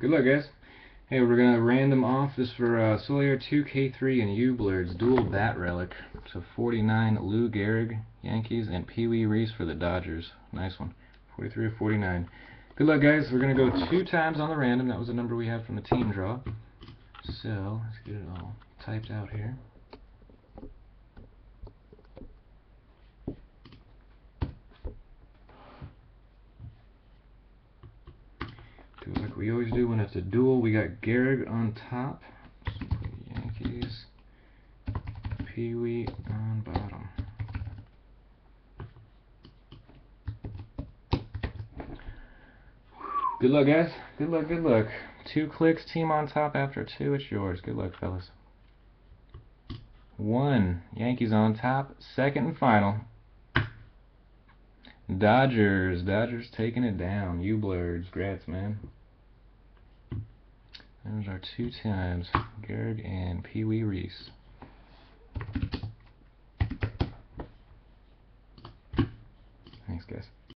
Good luck, guys. Hey, we're gonna random off this for uh, Solier 2K3 and U-Blurds dual bat relic. So 49 Lou Gehrig Yankees and Pee Wee Reese for the Dodgers. Nice one. 43 or 49. Good luck, guys. We're gonna go two times on the random. That was the number we had from the team draw. So let's get it all typed out here. Like we always do when it's a duel. We got Gehrig on top. Yankees. Pee Wee on bottom. Good luck, guys. Good luck, good luck. Two clicks, team on top after two. It's yours. Good luck, fellas. One. Yankees on top. Second and final. Dodgers. Dodgers taking it down. You blurs. Grats, man. Those are two times. Gehrig and Pee Wee Reese. Thanks, guys.